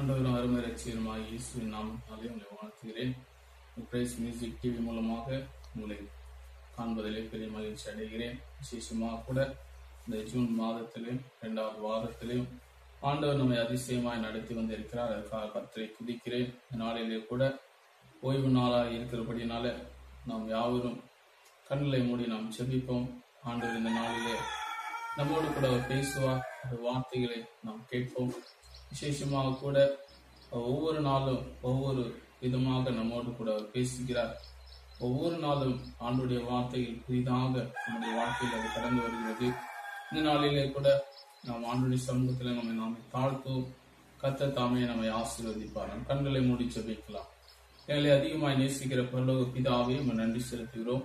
ஆண்டவரும் அருமை ரட்சியருமாய் இயேசுவின் நாமத்தாலே உங்களை வாழ்த்துகிறேன். பிரைஸ் மியூசிக் டிவி மூலமாக உங்களை காண்பதிலே பெரிய மகிழ்ச்சி அடைகிறேன். விசேஷமாக கூட இந்த ஜூன் மாதத்திலும் இரண்டாவது வாரத்திலும் ஆண்டவர் நம்மை அதிசயமாய் நடத்தி வந்திருக்கிறார். அதற்காக கத்தரை குதிக்கிறேன் இந்த நாளிலே கூட ஓய்வு நாளாக இருக்கிறபடினால நாம் யாவரும் கண்களை மூடி நாம் செபிப்போம் ஆண்டவர் இந்த நாளிலே நம்மோடு கூட அவர் பேசுவார். அந்த வார்த்தைகளை நாம் கேட்போம். விசேஷமாக கூட ஒவ்வொரு நாளும் ஒவ்வொரு விதமாக நம்மோடு கூட அவர் பேசுகிறார். ஒவ்வொரு நாளும் ஆண்டுடைய வார்த்தையில் புதிதாக நம்முடைய வாழ்க்கையில் அது கடந்து வருகிறது. இந்த நாளிலே கூட நாம் ஆண்டுடைய சமூகத்தில் நம்மை நாம் தாழ்த்தும் கத்த தாமே நம்மை ஆசீர்வதிப்பார். நம் கண்களை மூடி ஜபிக்கலாம். எங்களை அதிகமாய் நேசிக்கிற பரலோக பிதாவே நம்ம நன்றி செலுத்துகிறோம்.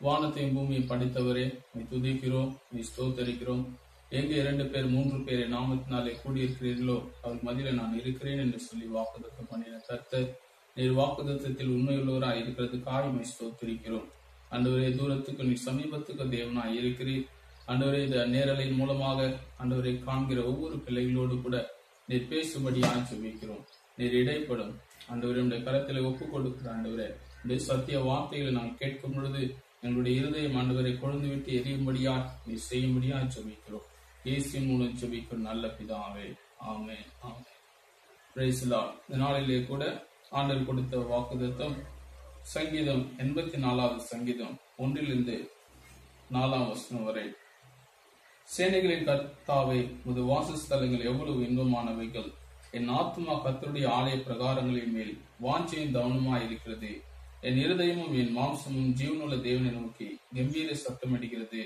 வானத்தையும் பூமியை படைத்தவரே நீ துதிக்கிறோம் நீ ஸ்தோத்தரிக்கிறோம். எங்கே இரண்டு பேர் மூன்று பேரை நாமத்தினாலே கூடியிருக்கிறீர்களோ அவர் மதியில நான் இருக்கிறேன் என்று சொல்லி வாக்குதத்தம் பண்ணின கர்த்தர் நீர் வாக்குதத்தத்தில் உண்மையுள்ளவராய் இருக்கிறதுக்காக உம்மை ஸ்தோத்திரிக்கிறோம். அன்றுவரே தூரத்துக்கு நீ சமீபத்துக்கு தேவனாய் இருக்கிறீர். அன்றுவரே இந்த நேரலின் மூலமாக அன்றுவரை காண்கிற ஒவ்வொரு பிள்ளைகளோடு கூட நீர் பேசும்படியாக ஜெபிக்கிறோம். நீர் இடைப்படும். ஆண்டவரே உடைய கரத்தில் ஒப்பு கொடுக்கிற ஆண்டவரே இந்த சத்திய வார்த்தைகளை நாம் கேட்கும் பொழுது எங்களுடைய இருதயம் ஆண்டவரை கொழுந்து விட்டு எரியும்படியா நீ செய்யும்படியா ஜெபிக்கிறோம். இயேசுவின் மூலம் செபிக்கும் நல்ல பிதாவே ஆமே ஆமே இந்த நாளிலே கூட ஆண்டர் கொடுத்த வாக்குதத்தம் சங்கீதம் எண்பத்தி நாலாவது சங்கீதம் ஒன்றிலிருந்து நாலாம் வசனம் வரை. சேனைகளின் கர்த்தாவை முது வாசஸ்தலங்கள் எவ்வளவு இன்பமானவைகள். என் ஆத்மா கத்தருடைய ஆலய பிரகாரங்களின் மேல் வாஞ்சையும் கவனமாய் இருக்கிறது. என் இருதயமும் என் மாம்சமும் ஜீவனுள்ள தேவனை நோக்கி கம்பீர சத்தமிடுகிறது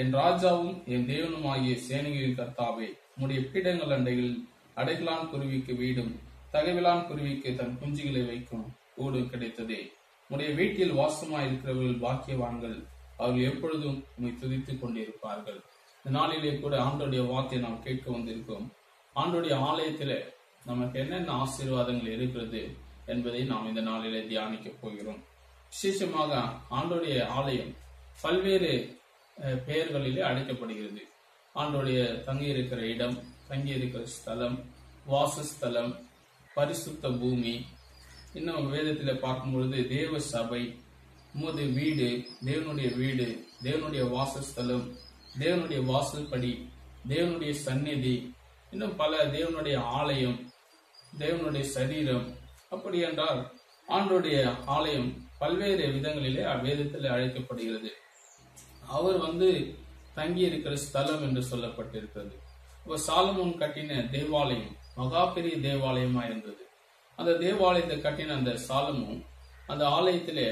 என் ராஜாவும் என் தேவனும் ஆகிய சேனைகளின் கர்த்தாவே உம்முடைய பீடங்கள் அண்டையில் அடைகளான் குருவிக்கு வீடும் தகவிலான் குருவிக்கு தன் குஞ்சுகளை வைக்கும் கூடு கிடைத்ததே. உடைய வீட்டில் வாசமாய் இருக்கிறவர்கள் பாக்கியவான்கள் அவர்கள் எப்பொழுதும் உண்மை துதித்துக் கொண்டிருப்பார்கள். இந்த நாளிலே கூட ஆண்டோடைய வார்த்தையை நாம் கேட்க வந்திருக்கோம். ஆண்டோடைய ஆலயத்தில நமக்கு என்னென்ன ஆசீர்வாதங்கள் இருக்கிறது என்பதை நாம் இந்த நாளிலே தியானிக்க போகிறோம். விசேஷமாக ஆண்டோடைய ஆலயம் பல்வேறு பெயர்களிலே அழைக்கப்படுகிறது. ஆண்டோடைய தங்கி இருக்கிற இடம் தங்கியிருக்கிற ஸ்தலம் வாசஸ்தலம் பரிசுத்த பூமி. இன்னும் வேதத்தில் பார்க்கும் பொழுது தேவ சபை உமது வீடு தேவனுடைய வீடு தேவனுடைய வாசஸ்தலம் தேவனுடைய வாசல்படி தேவனுடைய சந்நிதி இன்னும் பல தேவனுடைய ஆலயம் தேவனுடைய சரீரம். அப்படி என்றால் ஆண்டுடைய ஆலயம் பல்வேறு விதங்களிலே வேதத்தில் அழைக்கப்படுகிறது. அவர் வந்து தங்கி இருக்கிற ஸ்தலம் என்று சொல்லப்பட்டிருக்கிறது இப்போ சாலமோன் கட்டின தேவாலயம் மகா பெரிய தேவாலயமா இருந்தது. அந்த தேவாலயத்தை கட்டின அந்த சாலமும் அந்த ஆலயத்திலே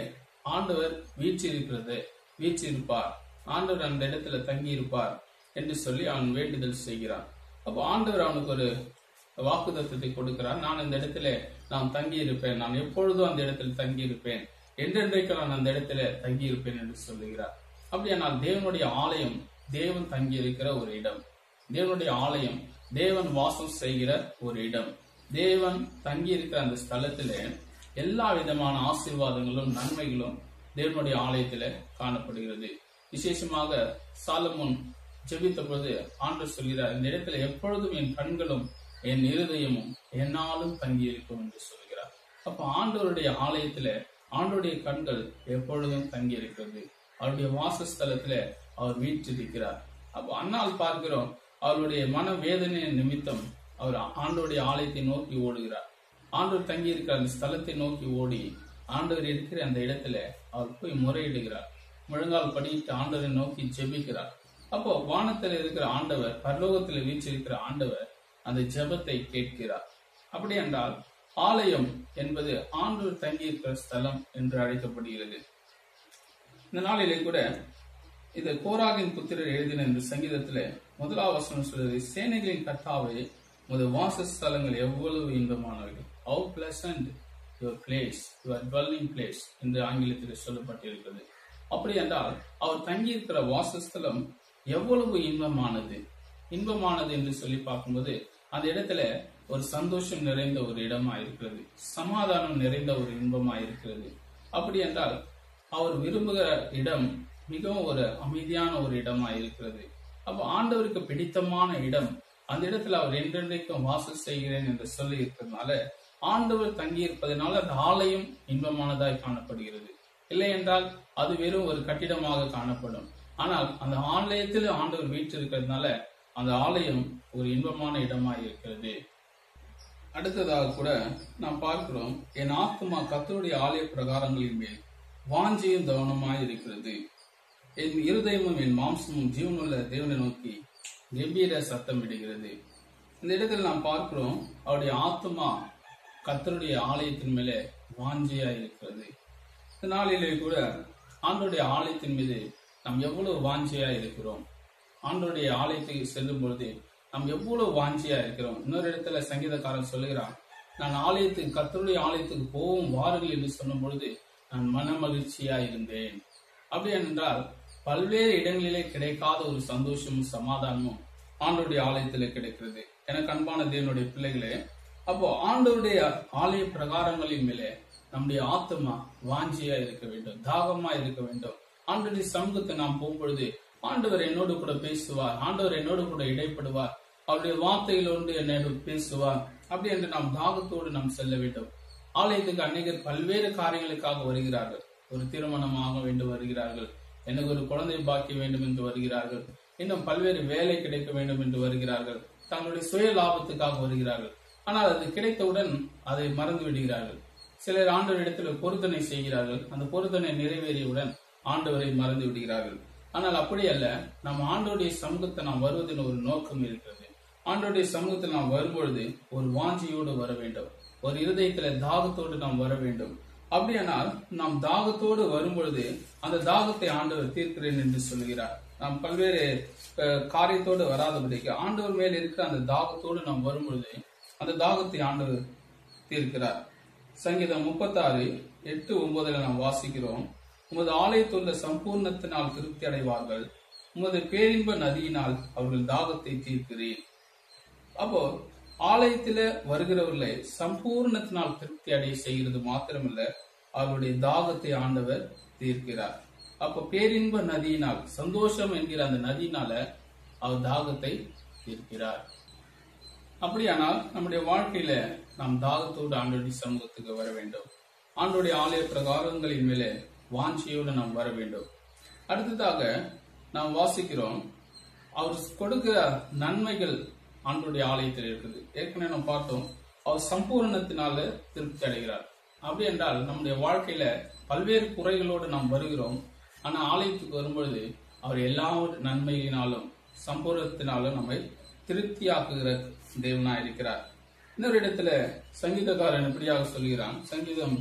ஆண்டவர் வீழ்ச்சி இருக்கிறது வீழ்ச்சி இருப்பார் ஆண்டவர் அந்த இடத்துல தங்கி இருப்பார் என்று சொல்லி அவன் வேண்டுதல் செய்கிறான். அப்போ ஆண்டவர் அவனுக்கு ஒரு வாக்குதத்தை கொடுக்கிறார். நான் இந்த இடத்துல நான் தங்கி இருப்பேன் நான் எப்பொழுதும் அந்த இடத்துல தங்கி இருப்பேன் என்றென்றைக்கு நான் அந்த இடத்துல தங்கி இருப்பேன் என்று சொல்லுகிறார். அப்படியானால் தேவனுடைய ஆலயம் தேவன் தங்கி இருக்கிற ஒரு இடம். தேவனுடைய ஆலயம் தேவன் வாசம் செய்கிற ஒரு இடம். தேவன் தங்கி இருக்கிற அந்த ஸ்தலத்துல எல்லா விதமான ஆசீர்வாதங்களும் நன்மைகளும் தேவனுடைய ஆலயத்துல காணப்படுகிறது. விசேஷமாக சாலமுன் ஜெபித்த பொழுது ஆண்டு சொல்கிறார் இந்த இடத்துல எப்பொழுதும் என் கண்களும் என் இருதயமும் என்னாலும் தங்கியிருக்கும் என்று சொல்கிறார். அப்ப ஆண்டவருடைய ஆலயத்துல ஆண்டுடைய கண்கள் எப்பொழுதும் தங்கி இருக்கிறது அவருடைய வாசஸ்தலத்துல அவர் வீற்றிருக்கிறார். அப்ப அன்னால் பார்க்கிறோம் அவருடைய மன வேதனை நிமித்தம் அவர் ஆண்டோடைய ஆலயத்தை நோக்கி ஓடுகிறார். ஆண்டவர் தங்கி இருக்கிற அந்த ஸ்தலத்தை நோக்கி ஓடி ஆண்டவர் இருக்கிற அந்த இடத்துல அவர் போய் முறையிடுகிறார். முழங்கால் படியிட்டு ஆண்டவரை நோக்கி ஜெபிக்கிறார். அப்போ வானத்தில் இருக்கிற ஆண்டவர் பரலோகத்தில் வீச்சிருக்கிற ஆண்டவர் அந்த ஜெபத்தை கேட்கிறார். அப்படி என்றால் ஆலயம் என்பது ஆண்டவர் தங்கியிருக்கிற ஸ்தலம் என்று அழைக்கப்படுகிறது. இந்த நாளிலே கூட இந்த கோராகின் புத்திரர் எழுதின இந்த சங்கீதத்துல முதலாவது வசனம் சொல்றது சேனைகளின் கர்த்தாவே முதல் வாசஸ்தலங்கள் எவ்வளவு இன்பமானவர்கள். How pleasant your place your dwelling place என்று ஆங்கிலத்தில் சொல்லப்பட்டிருக்கிறது. அப்படி என்றால் அவர் தங்கியிருக்கிற வாசஸ்தலம் எவ்வளவு இன்பமானது. இன்பமானது என்று சொல்லி பார்க்கும்போது அந்த இடத்துல ஒரு சந்தோஷம் நிறைந்த ஒரு இடமா இருக்கிறது சமாதானம் நிறைந்த ஒரு இன்பமா இருக்கிறது அப்படி என்றால் அவர் விரும்புகிற இடம் மிகவும் ஒரு அமைதியான ஒரு இடமா இருக்கிறது. அப்ப ஆண்டவருக்கு பிடித்தமான இடம் அந்த இடத்துல அவர் என்றென்றைக்கும் வாசல் செய்கிறேன் என்று சொல்லி இருக்கிறதுனால ஆண்டவர் தங்கி இருப்பதனால அந்த ஆலயம் இன்பமானதாய் காணப்படுகிறது. இல்லை என்றால் அது வெறும் ஒரு கட்டிடமாக காணப்படும். ஆனால் அந்த ஆலயத்தில் ஆண்டவர் வீற்றிருக்கிறதுனால அந்த ஆலயம் ஒரு இன்பமான இடமா இருக்கிறது. அடுத்ததாக கூட நாம் பார்க்கிறோம் என் ஆத்மா கத்தருடைய ஆலய பிரகாரங்களின் மேல். வாஞ்சியும் தவனமாய் இருக்கிறது என் இருதயமும் என் மாம்சமும் ஜீவனுள்ள தேவனை நோக்கி கம்பீர சத்தம் விடுகிறது இந்த இடத்தில் நாம் பார்க்கிறோம் அவருடைய ஆத்மா கத்தருடைய ஆலயத்தின் மேலே வாஞ்சியா இருக்கிறது இந்த நாளிலே கூட ஆண்டோடைய ஆலயத்தின் மீது நாம் எவ்வளவு வாஞ்சியா இருக்கிறோம் ஆண்டோடைய ஆலயத்துக்கு செல்லும் பொழுது நாம் எவ்வளவு வாஞ்சியா இருக்கிறோம் இன்னொரு இடத்துல சங்கீதக்காரன் சொல்லுகிறான் நான் ஆலயத்துக்கு கத்தருடைய ஆலயத்துக்கு போகும் வாருங்கள் என்று சொன்ன பொழுது நான் மன மகிழ்ச்சியா இருந்தேன். அப்படி என்றால் பல்வேறு இடங்களிலே கிடைக்காத ஒரு சந்தோஷமும் சமாதானமும் ஆண்டோடைய ஆலயத்திலே கிடைக்கிறது. எனக்கு அன்பான தேவனுடைய பிள்ளைகளே அப்போ ஆண்டவருடைய ஆலய பிரகாரங்களின் மேலே நம்முடைய ஆத்மா வாஞ்சியா இருக்க வேண்டும் தாகமா இருக்க வேண்டும். ஆண்டவருடைய சமூகத்தை நாம் போகும்பொழுது ஆண்டவர் என்னோடு கூட பேசுவார் ஆண்டவர் என்னோடு கூட இடைப்படுவார். அவருடைய வார்த்தைகள் ஒன்று என்னோடு பேசுவார். அப்படி என்று நாம் தாகத்தோடு நாம் செல்ல வேண்டும். ஆலயத்துக்கு அநேகர் பல்வேறு காரியங்களுக்காக வருகிறார்கள். ஒரு திருமணம் ஆக வேண்டும் வருகிறார்கள். எனக்கு ஒரு குழந்தை பாக்கி வேண்டும் என்று வருகிறார்கள். இன்னும் பல்வேறு வேலை கிடைக்க வேண்டும் என்று வருகிறார்கள். தங்களுடைய சுய லாபத்துக்காக வருகிறார்கள். ஆனால் அது கிடைத்தவுடன் அதை மறந்து விடுகிறார்கள். சிலர் ஆண்டவரிடத்தில் பொருத்தனை செய்கிறார்கள். அந்த பொருத்தனை நிறைவேறியவுடன் ஆண்டவரை மறந்து விடுகிறார்கள். ஆனால் அப்படி அல்ல. நம் ஆண்டோடைய சமூகத்தை நாம் வருவதில் ஒரு நோக்கம் இருக்கிறது. ஆண்டோடைய சமூகத்தில் நாம் வரும்பொழுது ஒரு வாஞ்சியோடு வர வேண்டும். ஒரு இருதயத்துல தாகத்தோடு நாம் வர வேண்டும். அப்படியானால் நாம் தாகத்தோடு வரும்பொழுது அந்த தாகத்தை ஆண்டவர் தீர்க்கிறேன் என்று சொல்கிறார். நாம் பல்வேறு காரியத்தோடு வராதபடிக்கு ஆண்டவர் மேல் இருக்கிற அந்த தாகத்தோடு நாம் வரும்பொழுது அந்த தாகத்தை ஆண்டவர் தீர்க்கிறார். சங்கீதம் முப்பத்தாறு எட்டு ஒன்பதுல நாம் வாசிக்கிறோம். உமது ஆலயத்துள்ள சம்பூர்ணத்தினால் திருப்தி அடைவார்கள். உமது பேரின்ப நதியினால் அவர்கள் தாகத்தை தீர்க்கிறேன். அப்போ ஆலயத்தில வருகிறவர்களை சம்பூர்ணத்தினால் திருப்தி அடைய செய்கிறது மாத்திரமல்ல அவருடைய தாகத்தை ஆண்டவர் தீர்க்கிறார். அப்போ பேரின்ப நதியினால் சந்தோஷம் என்கிற அந்த நதியினால அவர் தாகத்தை தீர்க்கிறார். அப்படியானால் நம்முடைய வாழ்க்கையில நாம் தாகத்தோடு ஆண்டோடைய சமூகத்துக்கு வர வேண்டும். ஆண்டோடைய ஆலய பிரகாரங்களின் மேலே வாஞ்சியோடு நாம் வர வேண்டும். அடுத்ததாக நாம் வாசிக்கிறோம் அவர் கொடுக்கிற நன்மைகள் ஆண்டோடைய ஆலயத்தில் இருக்குது. ஏற்கனவே நம்ம பார்த்தோம் அவர் சம்பூரணத்தினால திருப்தி அடைகிறார். அப்படி என்றால் நம்முடைய வாழ்க்கையில பல்வேறு குறைகளோடு நாம் வருகிறோம். ஆனா ஆலயத்துக்கு வரும்பொழுது அவர் எல்லா நன்மையினாலும் சம்பூரணத்தினாலும் நம்மை திருப்தியாக்குகிற தேவனா இருக்கிறார். இன்னொரு இடத்துல சங்கீதக்காரன் எப்படியாக சொல்கிறான். சங்கீதம்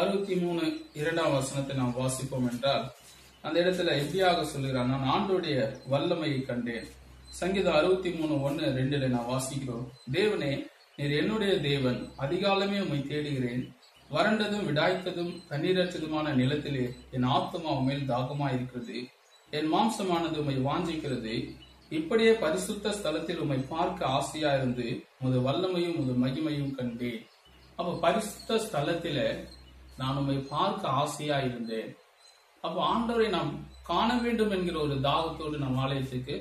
அறுபத்தி மூணு இரண்டாம் வசனத்தை நாம் வாசிப்போம் என்றால் அந்த இடத்துல எப்படியாக சொல்கிறான் நான் ஆண்டோடைய வல்லமையை கண்டேன். சங்கீதம் அறுபத்தி மூணு ஒன்னு ரெண்டுல நான் வாசிக்கிறோம். தேவனே நீர் என்னுடைய தேவன். அதிகாலமே உம்மை தேடுகிறேன். வறண்டதும் விடாய்த்ததும் தண்ணீரற்றதுமான நிலத்திலே என் ஆத்மா உமேல் தாகமா இருக்கிறது என் மாம்சமானது உம்மை வாஞ்சிக்கிறது. இப்படியே பரிசுத்த ஸ்தலத்தில் உம்மை பார்க்க ஆசையா இருந்து உமது வல்லமையும் உமது மகிமையும் கண்டேன். அப்ப பரிசுத்த ஸ்தலத்தில நான் உம்மை பார்க்க ஆசையா இருந்தேன் அப்போ ஆண்டவரை நாம் காண வேண்டும் என்கிற ஒரு தாகத்தோடு நம் ஆலயத்துக்கு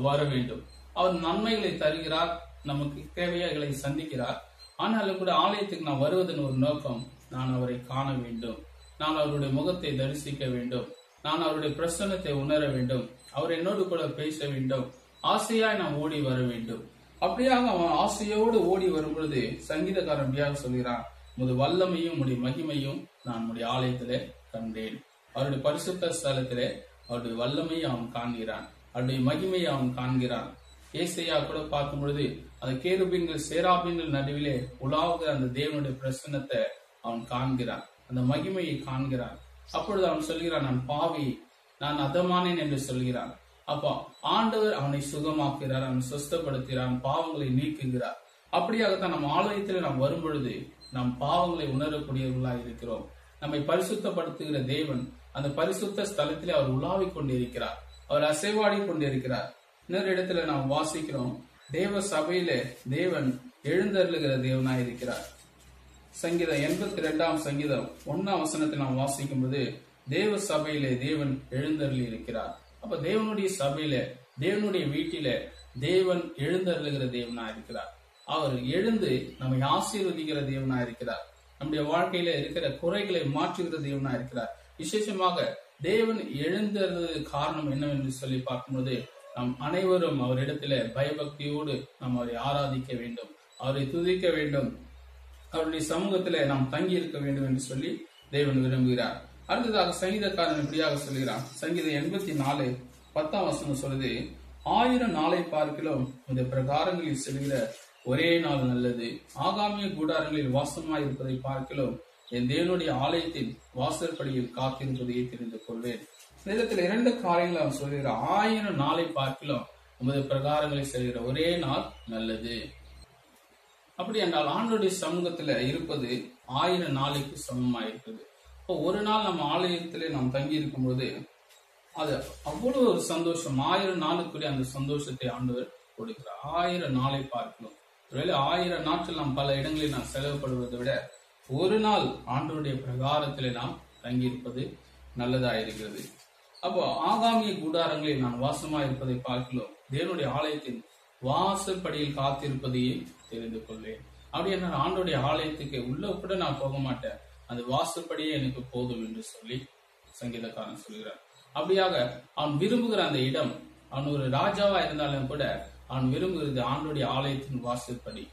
வர வேண்டும். அவர் நன்மைகளை தருகிறார் நமக்கு தேவையாகளை சந்திக்கிறார். ஆனாலும் கூட ஆலயத்துக்கு நான் வருவதன் ஒரு நோக்கம் நான் அவரை காண வேண்டும். நான் அவருடைய முகத்தை தரிசிக்க வேண்டும். நான் அவருடைய பிரசன்னத்தை உணர வேண்டும். அவர் என்னோடு கூட பேச வேண்டும். ஆசையாய் நாம் ஓடி வர வேண்டும். அப்படியாக அவன் ஆசையோடு ஓடி வரும் பொழுது சங்கீதக்காரன் அப்படியாக சொல்கிறான் உமது வல்லமையும் உடைய மகிமையும் நான் உடைய ஆலயத்திலே கண்டேன். அவருடைய பரிசுத்த ஸ்தலத்திலே அவருடைய வல்லமையும் அவன் காண்கிறான். அவருடைய மகிமையை அவன் காண்கிறான். ஏசையா கூட பார்க்கும் பொழுது அந்த கேருபீன்கள் சேராபீன்கள் நடுவிலே உலாவுகிற அந்த தேவனுடைய பிரசன்னத்தை அவன் காண்கிறான். அந்த மகிமையை காண்கிறான். அப்பொழுது அவன் சொல்கிறான் நான் பாவி நான் அதமானேன் என்று சொல்கிறான். அப்போ ஆண்டவர் அவனை சுகமாக்குகிறார் அவன் சுஸ்தப்படுத்துகிறான் பாவங்களை நீக்குகிறார். அப்படியாகத்தான் நம் ஆலயத்தில் நாம் வரும் பொழுது நாம் பாவங்களை உணரக்கூடியவர்களாக இருக்கிறோம். நம்மை பரிசுத்தப்படுத்துகிற தேவன் அந்த பரிசுத்த ஸ்தலத்திலே அவர் உலாவிக் கொண்டிருக்கிறார். அவர் அசைவாடி கொண்டிருக்கிறார். இன்னொரு இடத்துல நாம் வாசிக்கிறோம் தேவ சபையிலே தேவன் எழுந்தருளுகிற தேவனாய் இருக்கிறார். சங்கீதம் எண்பத்தி ரெண்டாம் சங்கீதம் ஒன்னாம் வசனத்தை நாம் வாசிக்கும் போது தேவ சபையிலே தேவன் எழுந்தருளி இருக்கிறார். அப்ப தேவனுடைய சபையில தேவனுடைய வீட்டில தேவன் எழுந்தருளுகிற தேவனா இருக்கிறார். அவர் எழுந்து நம்மை ஆசீர்வதிக்கிற தேவனா இருக்கிறார். நம்முடைய வாழ்க்கையில இருக்கிற குறைகளை மாற்றுகிற தேவனா இருக்கிறார். விசேஷமாக தேவன் எழுந்தது காரணம் என்னவென்று சொல்லி பார்க்கும்போது நாம் அனைவரும் அவரிடத்துல பயபக்தியோடு நாம் அவரை ஆராதிக்க வேண்டும் அவரை துதிக்க வேண்டும். அவருடைய சமூகத்திலே நாம் தங்கி இருக்க வேண்டும் என்று சொல்லி தேவன் விரும்புகிறார். அடுத்ததாக சங்கீதக்காரன் இப்படியாக சொல்கிறான். சங்கீதம் எண்பத்தி நாலு பத்தாம் வசனம் சொல்லுது ஆயிரம் நாளை பார்க்கிலும் இந்த பிரகாரங்களில் செல்கிற ஒரே நாள் நல்லது. ஆகாமிய கூடாரங்களில் வாசமாய் இருப்பதை பார்க்கிலும் என் தேவனுடைய ஆலயத்தின் வாசற்படியில் காத்திருப்பதையே தெரிந்து கொள்வேன். நேரத்தில் இரண்டு காரியங்களை அவன் சொல்கிற ஆயிரம் நாளை பார்க்கிலும் உமது பிரகாரங்களை செல்கிற ஒரே நாள் நல்லது. அப்படி என்றால் ஆண்டுடைய சமூகத்துல இருப்பது ஆயிரம் நாளைக்கு சமமாயிருக்குது இப்போ ஒரு நாள் நம்ம ஆலயத்திலே நாம் தங்கி இருக்கும்போது அது அவ்வளவு ஒரு சந்தோஷம். ஆயிரம் நாளுக்குரிய அந்த சந்தோஷத்தை ஆண்டவர் கொடுக்கிறார். ஆயிரம் நாளை பார்க்கணும் ஒருவேளை ஆயிரம் நாட்கள் நாம் பல இடங்களில் நாம் செலவுப்படுவதை விட ஒரு நாள் ஆண்டவருடைய பிரகாரத்திலே நாம் தங்கியிருப்பது நல்லதாயிருக்கிறது. அப்போ ஆகாமிய கூடாரங்களில் நான் வாசமா இருப்பதை பார்க்கலாம் தேவனுடைய ஆலயத்தின் வாசற்படியில் காத்திருப்பதையே தெரிந்து கொள்வேன். அப்படி என்ன ஆண்டோடைய ஆலயத்துக்கு உள்ள கூட நான் போக மாட்டேன். அந்த வாசப்படியே எனக்கு போதும் என்று சொல்லி சங்கீதக்காரன் சொல்கிறார் அப்படியாக அவன் விரும்புகிற அந்த இடம் அவன் ஒரு ராஜாவா இருந்தாலும் கூட அவன் விரும்புகிறது ஆண்டுடைய ஆலயத்தின் வாசற்படி.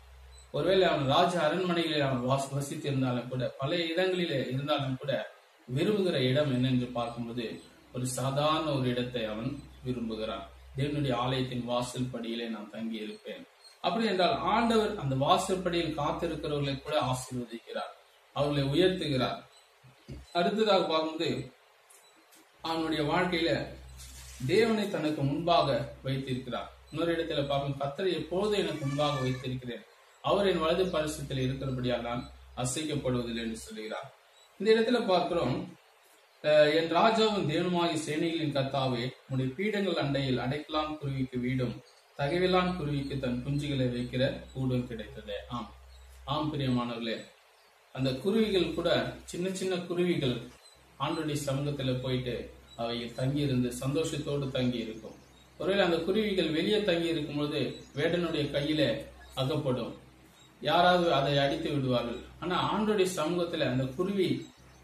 ஒருவேளை அவன் ராஜ அரண்மனையிலே அவன் வாச வசித்திருந்தாலும் கூட பல இடங்களிலே இருந்தாலும் கூட விரும்புகிற இடம் என்னென்று பார்க்கும்போது ஒரு சாதாரண ஒரு இடத்தை அவன் விரும்புகிறான். தேவனுடைய ஆலயத்தின் வாசல் படியிலே நான் தங்கி இருப்பேன் அப்படி என்றால் ஆண்டவர் அந்த வாசற்படியில் காத்திருக்கிறவர்களை கூட ஆசீர்வதிக்கிறார். அவர்களை உயர்த்துகிறார். அடுத்ததாக பார்க்கும்போது அவனுடைய வாழ்க்கையில தேவனை தனக்கு முன்பாக வைத்திருக்கிறார். இன்னொரு இடத்துல பார்க்கும் கத்தரை எப்போது எனக்கு முன்பாக வைத்திருக்கிறேன். அவர் என் வலது பரிசத்தில் இருக்கிறபடியால் நான் அசைக்கப்படுவதில்லை என்று சொல்கிறார் இந்த இடத்துல பார்க்கிறோம் என் ராஜாவும் தேவனுமாகி சேனைகளின் கத்தாவே உடைய பீடங்கள் அண்டையில் அடைக்கலாம் குருவிக்கு வீடும் தகவிலான் குருவிக்கு தன் குஞ்சுகளை வைக்கிற கூடும் கிடைத்தது. ஆம். ஆம் பிரியமானவர்களே. அந்த குருவிகள் கூட சின்ன சின்ன குருவிகள் ஆண்டுடைய சமூகத்தில் போயிட்டு அவை தங்கி இருந்து சந்தோஷத்தோடு தங்கி இருக்கும் ஒருவேளை அந்த குருவிகள் வெளியே தங்கி இருக்கும்போது வேடனுடைய கையில அகப்படும். யாராவது அதை அடித்து விடுவார்கள். ஆனா ஆண்டுடைய சமூகத்துல அந்த குருவி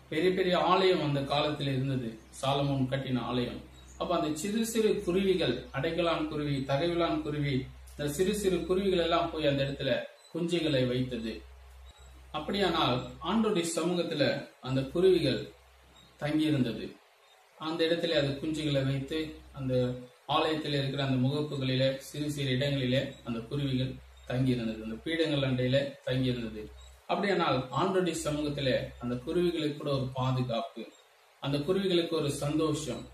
பெரிய பெரிய ஆலயம் அந்த காலத்தில் இருந்தது. சாலமோன் கட்டின ஆலயம். அப்ப அந்த சிறு சிறு குருவிகள் அடைக்கலான் குருவி தகவிலான் குருவி இந்த சிறு சிறு குருவிகள் எல்லாம் போய் அந்த இடத்துல குஞ்சுகளை வைத்தது. அப்படியானால் ஆண்டோடைய சமூகத்துல அந்த குருவிகள் தங்கியிருந்தது. அந்த இடத்துல அது குஞ்சுகளை வைத்து அந்த ஆலயத்தில் இருக்கிற அந்த முகப்புகளிலே சிறு சிறு இடங்களிலே அந்த குருவிகள் தங்கியிருந்தது. அந்த பீடங்கள் அண்டையில தங்கியிருந்தது. அப்படியானால் ஆண்டோடைய சமூகத்துல அந்த குருவிகளுக்கு கூட ஒரு பாதுகாப்பு அந்த குருவிகளுக்கு ஒரு சந்தோஷம்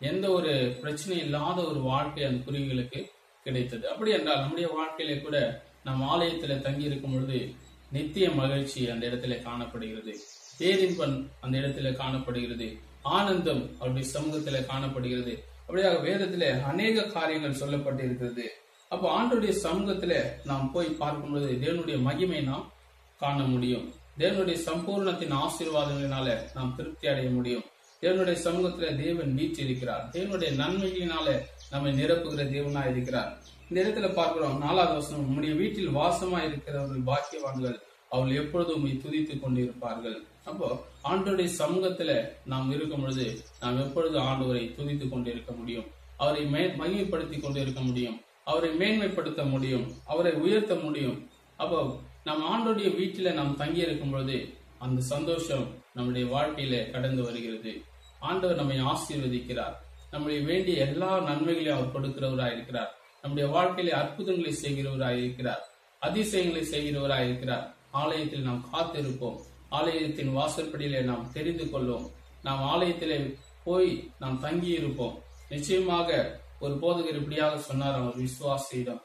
எந்த ஒரு பிரச்சனை இல்லாத ஒரு வாழ்க்கை அந்த குருவிகளுக்கு கிடைத்தது. அப்படி என்றால் நம்முடைய வாழ்க்கையில கூட நம் ஆலயத்துல தங்கி இருக்கும் பொழுது நித்திய மகிழ்ச்சி அந்த இடத்துல காணப்படுகிறது. பேரின்பன் அந்த இடத்துல காணப்படுகிறது. ஆனந்தம் அவருடைய சமூகத்துல காணப்படுகிறது. அப்படியாக வேதத்துல அநேக காரியங்கள் சொல்லப்பட்டிருக்கிறது. அப்போ ஆண்டுடைய சமூகத்துல நாம் போய் பார்க்கும்போது தேவனுடைய மகிமை நாம் காண முடியும். தேவனுடைய சம்பூர்ணத்தின் ஆசீர்வாதங்களினால நாம் திருப்தி அடைய முடியும். தேவனுடைய சமூகத்துல தேவன் வீற்றிருக்கிறார் தேவனுடைய நன்மைகளினால நம்மை நிரப்புகிற தேவனா இருக்கிறார். இந்த இடத்துல பார்க்கிறோம் நாலாவது வசனம் உம்முடைய வீட்டில் வாசமா இருக்கிறவர்கள் பாக்கியவான்கள் அவள் எப்பொழுதும் உண்மை துதித்துக் கொண்டிருப்பார்கள். அப்போ ஆண்டோடைய சமூகத்துல நாம் இருக்கும் பொழுது நாம் எப்பொழுதும் ஆண்டவரை துதித்துக் கொண்டிருக்க முடியும். அவரை மே மகிமைப்படுத்திக் கொண்டிருக்க முடியும். அவரை மேன்மைப்படுத்த முடியும் அவரை உயர்த்த முடியும். அப்போ நம் ஆண்டோடைய வீட்டில நாம் தங்கி இருக்கும் பொழுது அந்த சந்தோஷம் நம்முடைய வாழ்க்கையில கடந்து வருகிறது. ஆண்டவர் நம்மை ஆசீர்வதிக்கிறார். நம்முடைய வேண்டிய எல்லா நன்மைகளையும் அவர் கொடுக்கிறவராய் இருக்கிறார். நம்முடைய வாழ்க்கையில அற்புதங்களை செய்கிறவராய் இருக்கிறார். அதிசயங்களை செய்கிறவராய் இருக்கிறார். ஆலயத்தில் நாம் காத்திருப்போம். ஆலயத்தின் வாசற்படியிலே நாம் தெரிந்து கொள்வோம். நாம் ஆலயத்திலே போய் நாம் தங்கி இருப்போம் நிச்சயமாக ஒரு போதகர் இப்படியாக சொன்னார் அவர் விசுவாசியிடம்.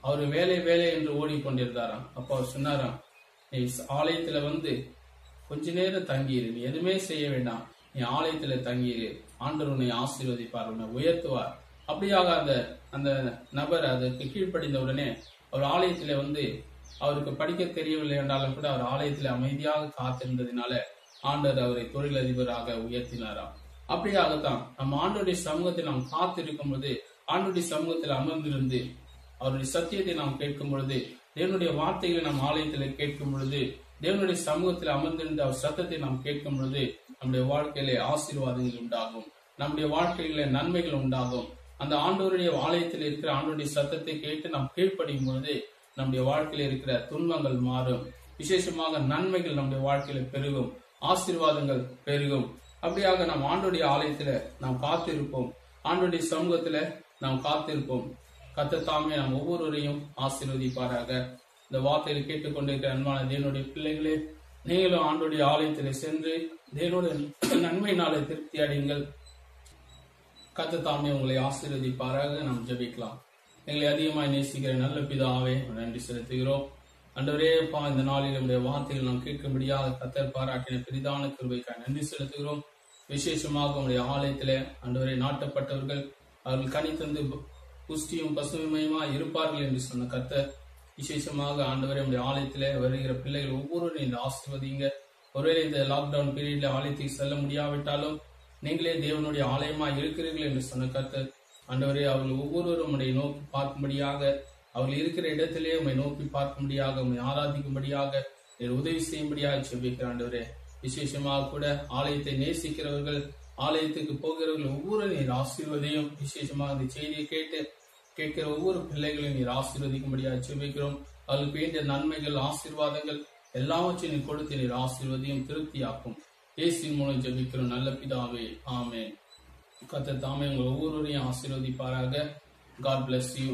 அவர் வேலை வேலை என்று ஓடிக்கொண்டிருந்தாராம். அப்போ அவர் சொன்னாராம் நீ ஆலயத்துல வந்து கொஞ்ச நேரம் தங்கியிரு. நீ எதுவுமே செய்ய வேண்டாம். நீ ஆலயத்துல தங்கியிரு. ஆண்டவர் உன்னை ஆசீர்வதிப்பார் உன்னை உயர்த்துவார். அப்படியாக அந்த அந்த நபர் அதற்கு கீழ்ப்படிந்த உடனே அவர் ஆலயத்துல வந்து அவருக்கு படிக்க தெரியவில்லை என்றாலும் கூட அவர் ஆலயத்துல அமைதியாக காத்திருந்ததினால ஆண்டவர் அவரை தொழிலதிபராக உயர்த்தினாராம். அப்படியாகத்தான் நம்ம ஆண்டோடைய சமூகத்தை நாம் காத்திருக்கும் போது ஆண்டோடைய சமூகத்தில் அமர்ந்திருந்து அவருடைய சத்தியத்தை நாம் கேட்கும் பொழுது தேவனுடைய வார்த்தைகளை நாம் ஆலயத்தில் கேட்கும் பொழுது தேவனுடைய சமூகத்தில் அமர்ந்திருந்த அவர் சத்தத்தை நாம் கேட்கும் பொழுது நம்முடைய வாழ்க்கையிலே ஆசீர்வாதங்கள் உண்டாகும். நம்முடைய வாழ்க்கையில நன்மைகள் உண்டாகும். அந்த ஆண்டோருடைய ஆலயத்தில் இருக்கிற ஆண்டோடைய சத்தத்தை கேட்டு நாம் கீழ்ப்படியும் பொழுது நம்முடைய வாழ்க்கையில இருக்கிற துன்பங்கள் மாறும். விசேஷமாக நன்மைகள் நம்முடைய வாழ்க்கையில பெருகும். ஆசீர்வாதங்கள் பெருகும். அப்படியாக நாம் ஆண்டுடைய ஆலயத்துல நாம் காத்திருப்போம். ஆண்டோடைய சமூகத்துல நாம் காத்திருப்போம். கத்தத்தாமே நாம் ஒவ்வொருவரையும் ஆசீர்வதிப்பாராக. இந்த வார்த்தையை கேட்டுக்கொண்டிருக்கிற அன்பான தேவனுடைய பிள்ளைகளே நீங்களும் ஆண்டோடைய ஆலயத்திலே சென்று தேவனுடைய நன்மையினாலே திருப்தி அடையுங்கள். கத்தத்தாமே உங்களை ஆசீர்வதிப்பாராக. நாம் ஜெபிக்கலாம். எங்களை அதிகமாக நேசிக்கிற நல்ல பிதாவே நன்றி செலுத்துகிறோம். அண்டவரே பா இந்த நாளில் நம்முடைய வார்த்தைகள் நாம் கேட்கும்படியாக கத்தர் பாராட்டின பெரிதான கிருபைக்காக நன்றி செலுத்துகிறோம். விசேஷமாக உங்களுடைய ஆலயத்தில் அன்றுவரை நாட்டப்பட்டவர்கள் அவர்கள் கணித்தந்து புஷ்டியும் பசுமையுமா இருப்பார்கள் என்று சொன்ன கத்தர் விசேஷமாக ஆண்டவரை நம்முடைய ஆலயத்தில் வருகிற பிள்ளைகள் ஒவ்வொருவரும் இந்த ஆசிர்வதிங்க ஒருவேளை இந்த லாக்டவுன் பீரியட்ல ஆலயத்துக்கு செல்ல முடியாவிட்டாலும் நீங்களே தேவனுடைய ஆலயமா இருக்கிறீர்கள் என்று சொன்ன கத்தர் ஆண்டவரே அவர்கள் ஒவ்வொருவரும் உடைய நோக்கி பார்க்கும்படியாக அவர்கள் இருக்கிற இடத்திலே உண்மை நோக்கி பார்க்கும்படியாக உண்மை ஆராதிக்கும்படியாக உதவி செய்யும்படியாக செபிக்கிற ஆண்டவரே. விசேஷமாக கூட ஆலயத்தை நேசிக்கிறவர்கள் ஆலயத்துக்கு போகிறவர்கள் ஒவ்வொரு நீர் ஆசீர்வதையும். விசேஷமாக இந்த செய்தியை கேட்டு கேட்கிற ஒவ்வொரு பிள்ளைகளையும் நீர் ஆசீர்வதிக்கும்படியாக ஜெபிக்கிறோம். அவர்களுக்கு வேண்டிய நன்மைகள் ஆசீர்வாதங்கள் எல்லாவற்றையும் நீ கொடுத்து நீர் ஆசீர்வதியும் திருப்தியாக்கும். ஏசியின் மூலம் ஜெபிக்கிறோம். நல்ல பிதாவே ஆமே கத்த தாமே உங்கள் ஒவ்வொருவரையும் ஆசீர்வதிப்பாராக. God bless you